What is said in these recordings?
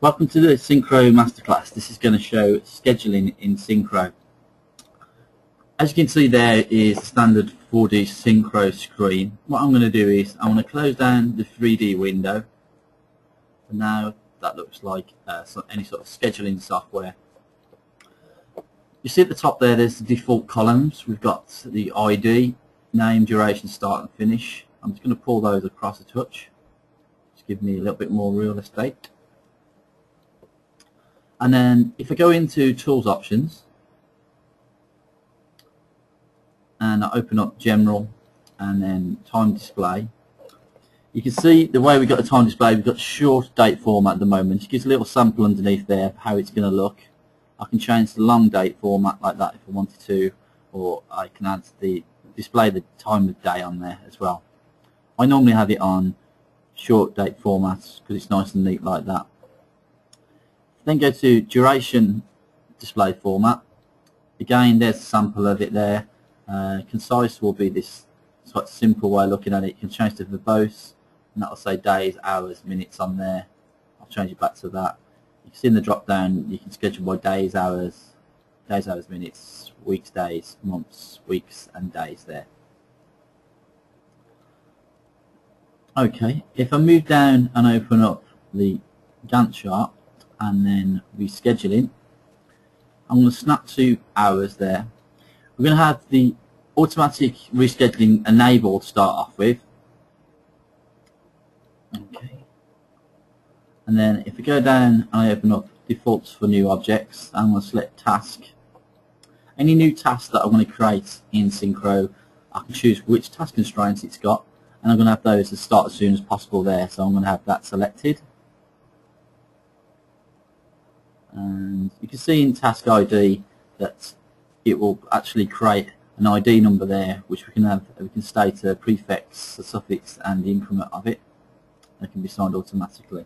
Welcome to the Synchro Masterclass. This is going to show scheduling in Synchro. As you can see there is the standard 4D Synchro screen. What I'm going to do is I'm going to close down the 3D window. And now that looks like uh, any sort of scheduling software. You see at the top there there's the default columns. We've got the ID, name, duration, start and finish. I'm just going to pull those across a touch. Just give me a little bit more real estate. And then if I go into tools options and I open up general and then time display you can see the way we've got the time display we've got short date format at the moment. It gives a little sample underneath there how it's going to look. I can change the long date format like that if I wanted to or I can add the display the time of day on there as well. I normally have it on short date formats because it's nice and neat like that then go to duration display format. Again, there's a sample of it there. Uh, concise will be this quite simple way of looking at it. You can change to verbose, and that will say days, hours, minutes on there. I'll change it back to that. You can see in the drop down, you can schedule by days, hours, days, hours, minutes, weeks, days, months, weeks, and days there. Okay, if I move down and open up the Gantt chart, and then rescheduling. I'm going to snap to hours there. We're going to have the automatic rescheduling enabled to start off with. Okay. And then if we go down and I open up defaults for new objects, I'm going to select task. Any new task that I want to create in Synchro, I can choose which task constraints it's got and I'm going to have those to start as soon as possible there. So I'm going to have that selected. And you can see in task ID that it will actually create an ID number there which we can have we can state a prefix, a suffix and the increment of it that can be signed automatically.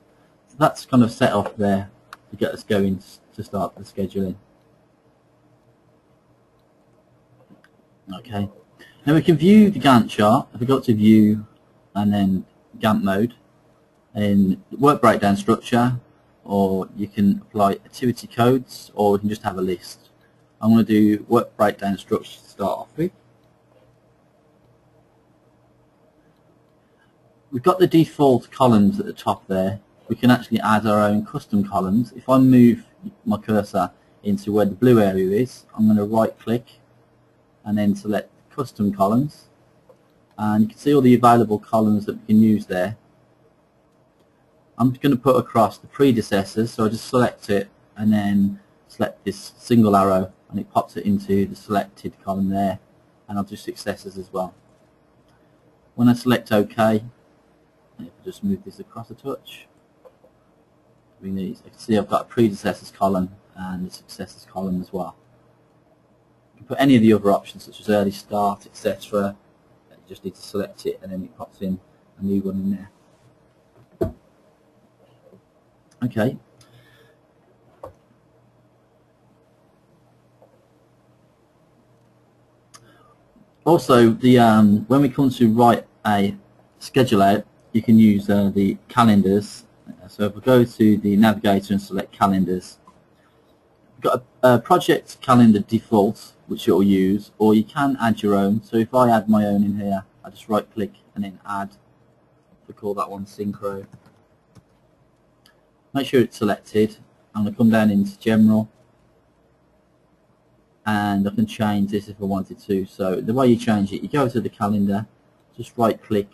So that's kind of set off there to get us going to start the scheduling. Okay. Now we can view the Gantt chart. If we go to view and then Gantt mode in work breakdown structure or you can apply activity codes or we can just have a list. I'm going to do work breakdown structure to start off with. We've got the default columns at the top there. We can actually add our own custom columns. If I move my cursor into where the blue area is, I'm going to right click and then select custom columns and you can see all the available columns that we can use there I'm going to put across the predecessors, so I just select it and then select this single arrow and it pops it into the selected column there and I'll do successors as well. When I select OK, if I just move this across a touch, I can see I've got a predecessors column and the successors column as well. You can put any of the other options such as early start, etc. You just need to select it and then it pops in a new one in there. Okay. Also, the um, when we come to write a schedule out, you can use uh, the calendars. So if we go to the navigator and select calendars, we've got a, a project calendar default, which you'll use, or you can add your own. So if I add my own in here, I just right click and then add. We call that one Synchro make sure it's selected. I'm going to come down into general and I can change this if I wanted to. So the way you change it, you go to the calendar, just right click,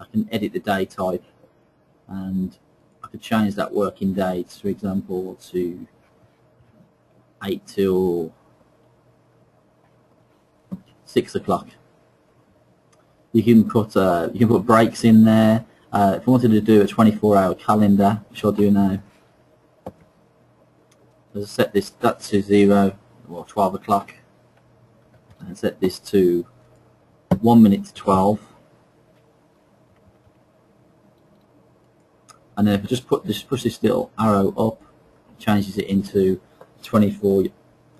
I can edit the day type and I could change that working dates, for example, to 8 till 6 o'clock. You can put uh, you can put breaks in there. Uh, if I wanted to do a 24-hour calendar, which I'll do now, I'll set this that to 0, or 12 o'clock, and set this to 1 minute to 12. And then if I just put this, push this little arrow up, it changes it into 24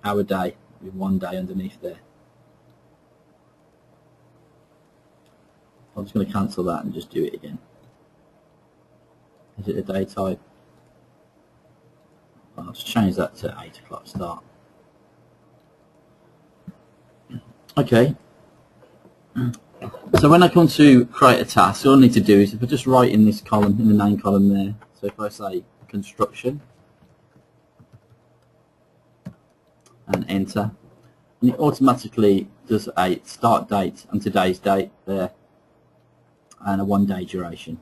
hour day with one day underneath there. I'm just going to cancel that and just do it again. Is it the day type? I'll just change that to 8 o'clock start. Okay. So when I come to create a task, all I need to do is if I just write in this column, in the name column there, so if I say construction, and enter, and it automatically does a start date and today's date there, and a one day duration.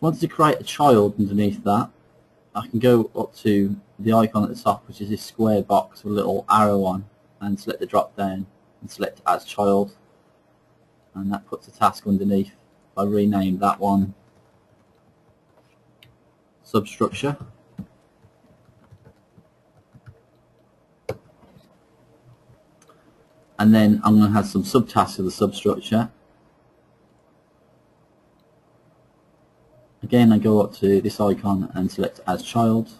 Wanted to create a child underneath that, I can go up to the icon at the top, which is this square box with a little arrow on, and select the drop down and select as child, and that puts a task underneath. I rename that one substructure. And then I'm going to have some subtasks of the substructure Again, I go up to this icon and select as child,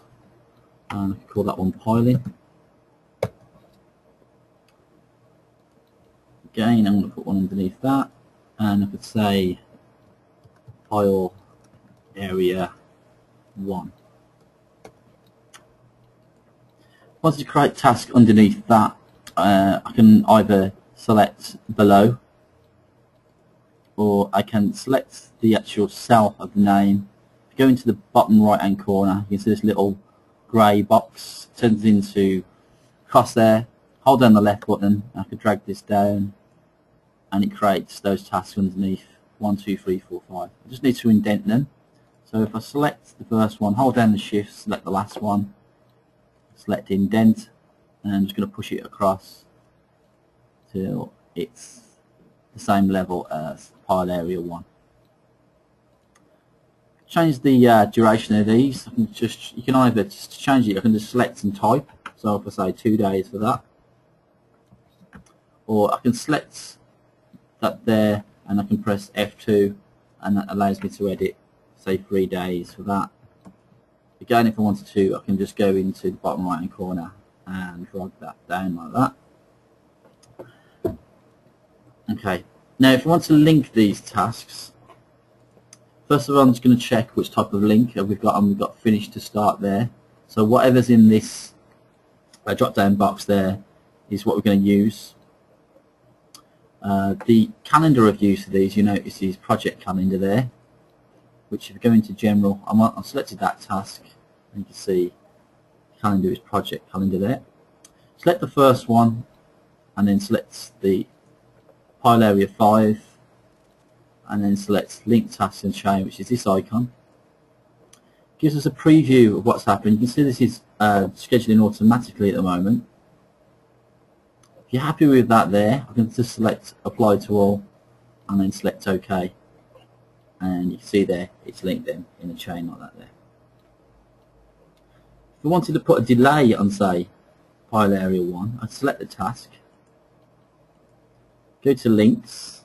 and I can call that one piling. Again, I'm going to put one underneath that, and I could say pile area 1. Once I create task underneath that, uh, I can either select below or I can select the actual cell of the name. Go into the bottom right hand corner, you can see this little grey box turns into cross there. Hold down the left button, I can drag this down and it creates those tasks underneath. One, two, three, four, five. I just need to indent them. So if I select the first one, hold down the shift, select the last one, select indent, and I'm just going to push it across till it's the same level as pile area 1. Change the uh, duration of these. I can just you can either just change it. I can just select and type. So if I say two days for that, or I can select that there and I can press F2 and that allows me to edit say three days for that. Again, if I wanted to, I can just go into the bottom right hand corner and drag that down like that. Okay, now if you want to link these tasks, first of all I'm just going to check which type of link we've got and we've got finish to start there. So whatever's in this uh, drop down box there is what we're going to use. Uh, the calendar of use of these you notice is project calendar there which if you go into general I'm, I've selected that task and you can see calendar is project calendar there. Select the first one and then select the pile area 5 and then select link task and chain which is this icon. Gives us a preview of what's happened. You can see this is uh, scheduling automatically at the moment. If you're happy with that there I can just select apply to all and then select OK. And you can see there it's linked in in a chain like that there. If we wanted to put a delay on say pile area 1 I'd select the task go to links.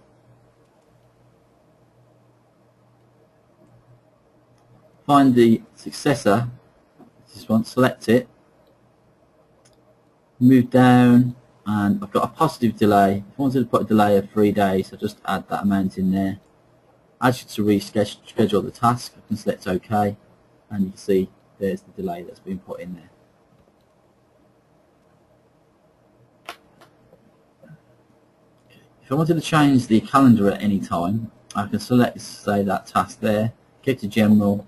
Find the successor this one select it. Move down and I've got a positive delay. If I wanted to put a delay of three days I'll just add that amount in there. As you to reschedule the task. I can select OK and you can see there's the delay that's been put in there If I wanted to change the calendar at any time, I can select, say, that task there, go to General,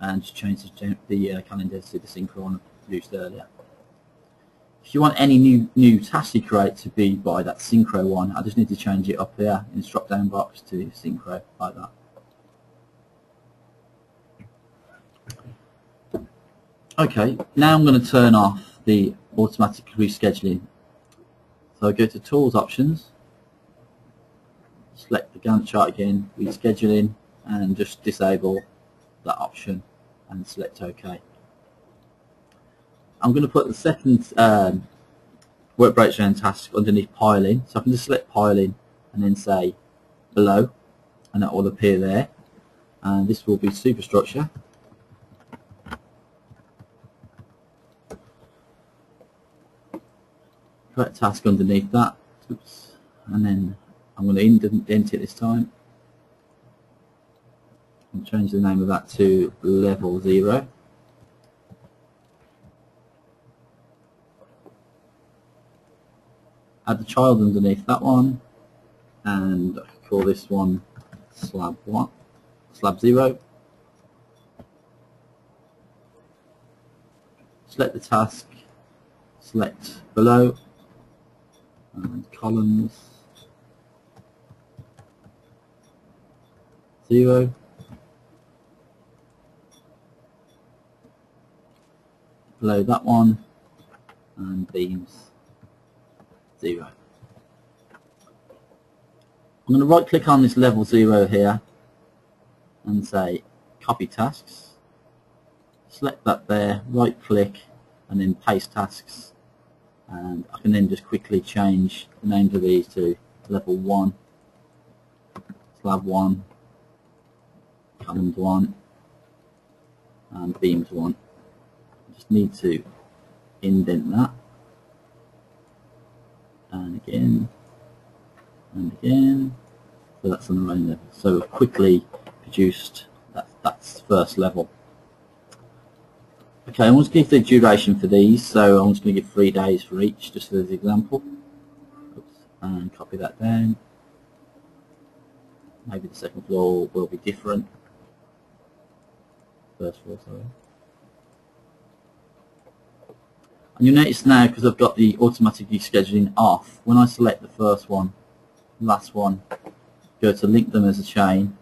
and change the, the uh, calendar to the synchron used earlier. If you want any new new task you create to be by that synchro one, I just need to change it up here in this drop down box to synchro like that. Okay, now I'm going to turn off the automatic rescheduling. So I go to Tools Options, select the Gantt chart again, rescheduling, and just disable that option and select OK. I'm going to put the second um, work breakdown task underneath piling, so I can just select piling and then say below, and that will appear there. And this will be superstructure. Correct task underneath that. Oops. And then I'm going to indent it this time. and change the name of that to level 0. Add the child underneath that one and call this one slab 1, slab 0. Select the task, select below and columns 0 below that one. And beams. 0 I'm going to right click on this level 0 here and say copy tasks. Select that there right click and then paste tasks. And I can then just quickly change the names of these to level 1 slab 1 columns 1 and beams 1. Just need to indent that and again and again so that's on the right level. So we've quickly produced that, that's first level. Okay, I'm going to give the duration for these, so I'm just going to give three days for each, just as an example. Oops, and copy that down. Maybe the second floor will be different floor, sorry. And you'll notice now, because I've got the automatically scheduling off, when I select the first one, last one, go to link them as a chain,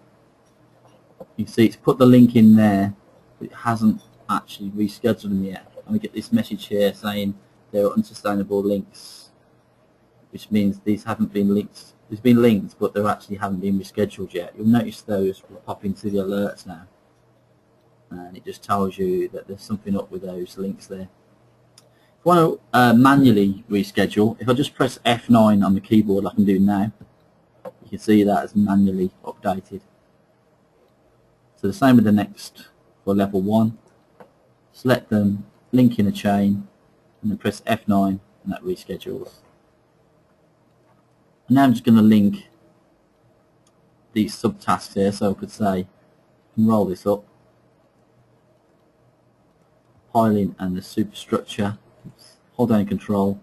you see it's put the link in there, but it hasn't actually rescheduled them yet. And we get this message here saying there are unsustainable links, which means these haven't been linked. There's been linked, but they actually haven't been rescheduled yet. You'll notice those will pop into the alerts now and it just tells you that there's something up with those links there. If I want to uh, manually reschedule, if I just press F9 on the keyboard like I'm doing now, you can see that as manually updated. So the same with the next for level 1. Select them, link in a chain, and then press F9 and that reschedules. And now I'm just going to link these subtasks here, so I could say, roll this up, piling and the superstructure. Hold down control,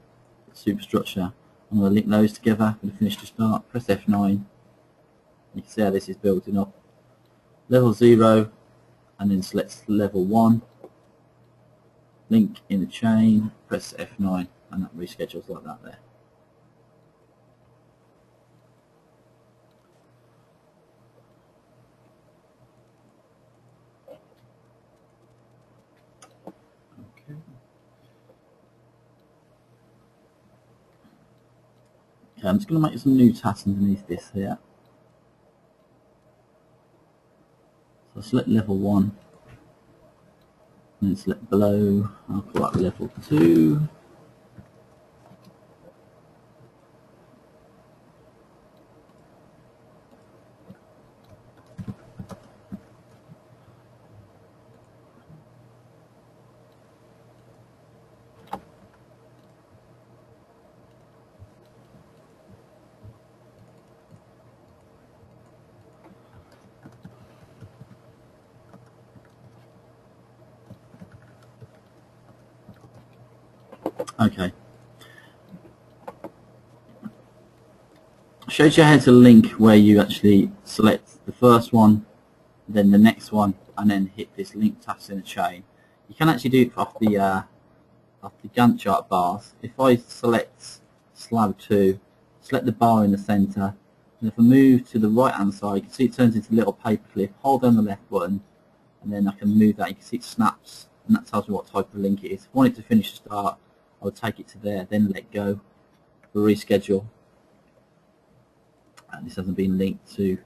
superstructure. I'm going to link those together. I'm going to finish to start. Press F9. You can see how this is building up. Level 0 and then select level 1. Link in the chain, press F9 and that reschedules like that there. Okay, I'm just going to make some new tasks underneath this here. So select level 1, and then select below, I'll call that level 2. Okay. Shows you how to link where you actually select the first one, then the next one, and then hit this link task in a chain. You can actually do it off the uh, off the Gantt chart bars. If I select slab 2, select the bar in the centre, and if I move to the right hand side, you can see it turns into a little paperclip. Hold down the left button, and then I can move that. You can see it snaps, and that tells me what type of link it is. If I want it to finish the start, I would take it to there, then let go, reschedule. And this hasn't been linked to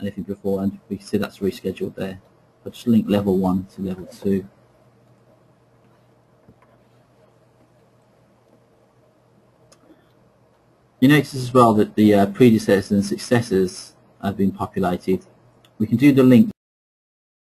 anything before, and we see that's rescheduled there. I'll just link level 1 to level 2. You notice as well that the uh, predecessors and successors have been populated. We can do the link